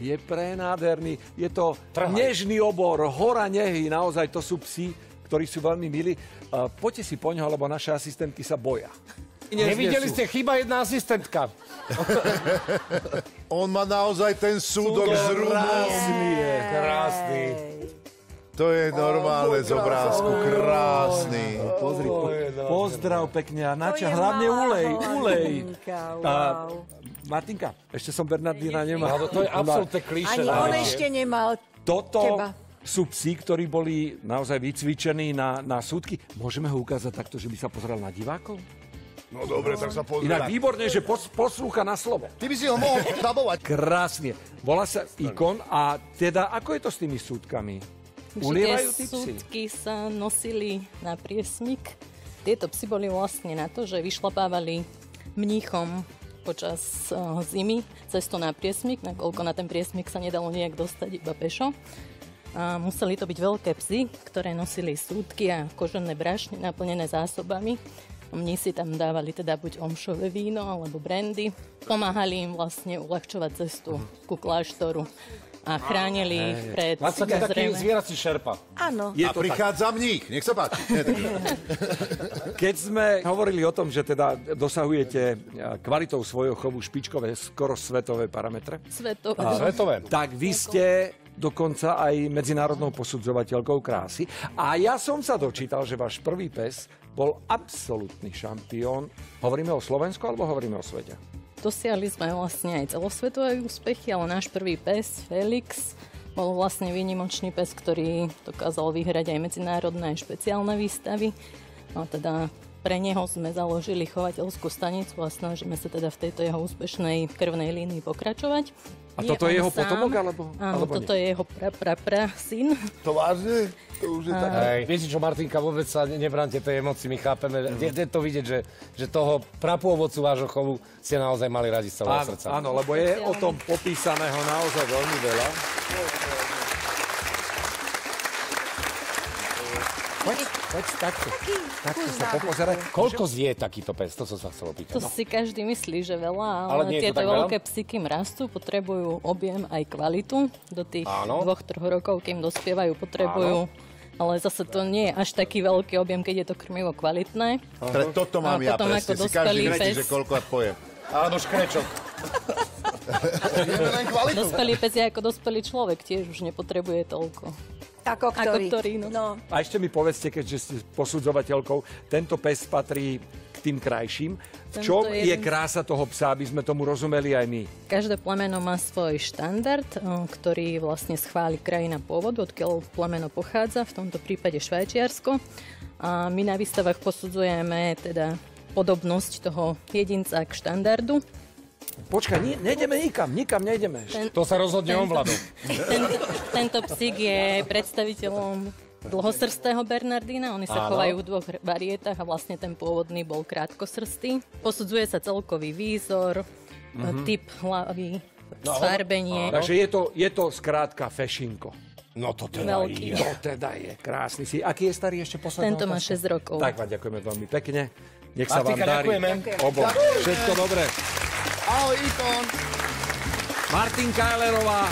Je prenádherný. Je to Trhaj. nežný obor, hora nehy. Naozaj to sú psi, ktorí sú veľmi milí. Uh, poďte si po ňo, lebo naše asistentky sa boja. Nevideli ste, chyba jedna asistentka. On má naozaj ten súdok z. Krásny je. Krásny. To je normálne z obrázku. Krásny. Pozri, pozdrav pekne a nača, hlavne ulej, ulej. wow. Martinka, ešte som Bernardína nemá. No, to je absolútne klíše. Ani on ešte nemal Toto teba. sú psi, ktorí boli naozaj vycvičení na, na súdky. Môžeme ho ukázať takto, že by sa pozrel na divákov? No dobre, tak sa Inak pozrie. výborne, že pos, poslúcha na slovo. Ty by si ho mohol dabovať. Krásne. Volá sa Ikon a teda ako je to s tými súdkami? Ulievajú tí psi? súdky sa nosili na priesmik. Tieto psi boli vlastne na to, že vyšlapávali mníchom počas eh, zimy cestu na priesmik, nakoľko na ten priesmik sa nedalo nejak dostať iba pešo. A museli to byť veľké psy, ktoré nosili súdky a kožené brašne naplnené zásobami. Mnísi tam dávali teda buď omšové víno alebo brandy. Pomáhali im vlastne uľahčovať cestu ku kláštoru a chránili pred Máte taký zrejme- zvierací šerpa. Áno. Je A to tak. prichádza mních, nech sa páči. Keď sme hovorili o tom, že teda dosahujete eh, kvalitou svojho chovu špičkové, skoro svetové parametre, Svetové. Svetové. tak vy ste dokonca aj medzinárodnou posudzovateľkou krásy. A ja som sa dočítal, že váš prvý pes bol absolútny šampión. Hovoríme o Slovensku alebo hovoríme o svete? Dosiahli sme vlastne aj celosvetové úspechy, ale náš prvý pes, Felix, bol vlastne výnimočný pes, ktorý dokázal vyhrať aj medzinárodné špeciálne výstavy. A teda pre neho sme založili chovateľskú stanicu a snažíme sa teda v tejto jeho úspešnej krvnej línii pokračovať. A Nie toto je jeho potomok, alebo- Áno, alebo toto je jeho pra, pra, pra syn. To vážne? To už je tak. Hej. Viete čo, Martinka, vôbec sa ne- nebránte tej emocii, my chápeme. Je, je to vidieť, že, že toho prapôvodcu vášho chovu ste naozaj mali radi z celého Áno, srdca. áno, lebo je o tom popísaného naozaj veľmi veľa. Poď, poď takto. Takto sa popozeraj. Koľko zje takýto pes? To som sa chcel opýtať. To si každý myslí, že veľa, ale, nie tieto veľké psy, kým rastú, potrebujú objem aj kvalitu. Do tých Áno. dvoch, troch rokov, kým dospievajú, potrebujú ale zase to nie je až taký veľký objem, keď je to krmivo kvalitné. Pre toto mám A ja presne. ako Si každý pes. že koľko pojem. Alebo škrečok. Dospelý pes je ako dospelý človek, tiež už nepotrebuje toľko. Ako ktorý. ktorý, no. no. A ešte mi povedzte, keďže ste posudzovateľkou, tento pes patrí k tým krajším. V čom je krása toho psa, aby sme tomu rozumeli aj my? Každé plemeno má svoj štandard, ktorý vlastne schváli krajina pôvodu, odkiaľ plemeno pochádza, v tomto prípade Švajčiarsko. A my na výstavách posudzujeme teda podobnosť toho jedinca k štandardu. Počkaj, nie, nejdeme nikam, nikam nejdeme. To sa rozhodne on, Vlado. Tento, tento psík je predstaviteľom dlhosrstého Bernardína. Oni sa Áno. chovajú v dvoch varietách a vlastne ten pôvodný bol krátkosrstý. Posudzuje sa celkový výzor, typ hlavy, sfarbenie. Takže je to, je to skrátka fešinko. No to teda Veľký. je. To teda je krásny si. Aký je starý ešte posledný? Tento má 6 rokov. Tak vám ďakujeme veľmi pekne. Nech sa vám Martinka, darí. ďakujeme. Obom. Všetko dobré. Ahoj, Ikon. Martin Kajlerová,